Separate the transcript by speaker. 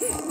Speaker 1: Yeah.